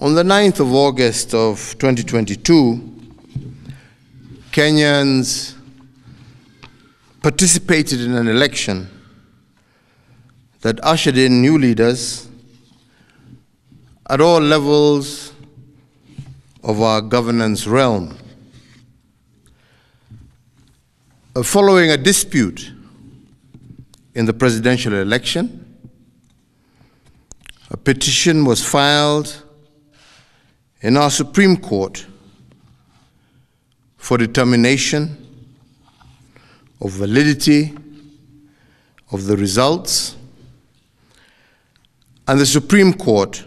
On the 9th of August of 2022, Kenyans participated in an election that ushered in new leaders at all levels of our governance realm. Uh, Following a dispute in the presidential election, a petition was filed in our Supreme Court for determination of validity of the results, and the Supreme Court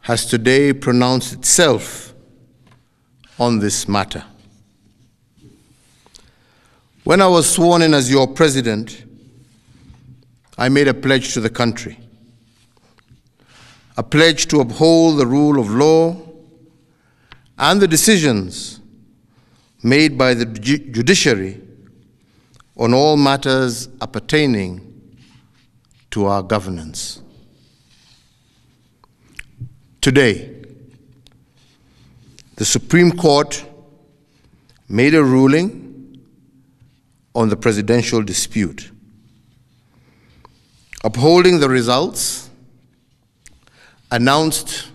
has today pronounced itself on this matter. When I was sworn in as your president, I made a pledge to the country a pledge to uphold the rule of law and the decisions made by the judiciary on all matters appertaining to our governance. Today, the Supreme Court made a ruling on the presidential dispute, upholding the results announced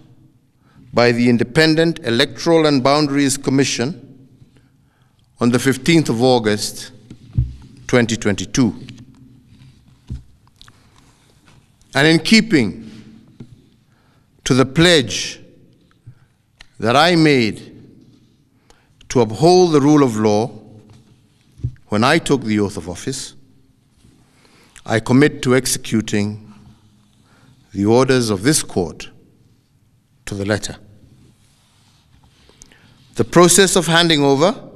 by the Independent Electoral and Boundaries Commission on the 15th of August 2022. And in keeping to the pledge that I made to uphold the rule of law when I took the oath of office, I commit to executing the orders of this court to the letter. The process of handing over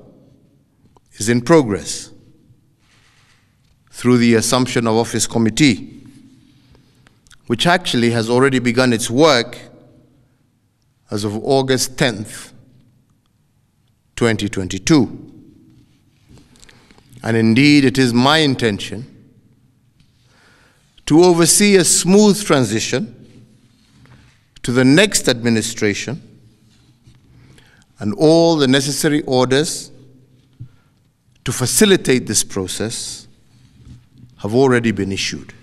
is in progress through the Assumption of Office Committee, which actually has already begun its work as of August 10th, 2022. And indeed, it is my intention to oversee a smooth transition to the next administration and all the necessary orders to facilitate this process have already been issued.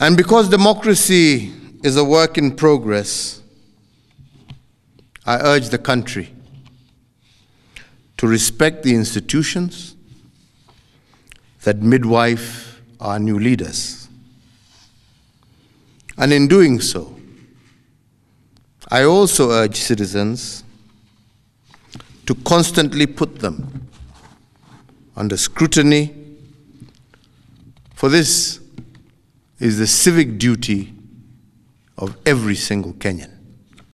And because democracy is a work in progress, I urge the country to respect the institutions that midwife our new leaders. And in doing so, I also urge citizens to constantly put them under scrutiny, for this is the civic duty of every single Kenyan.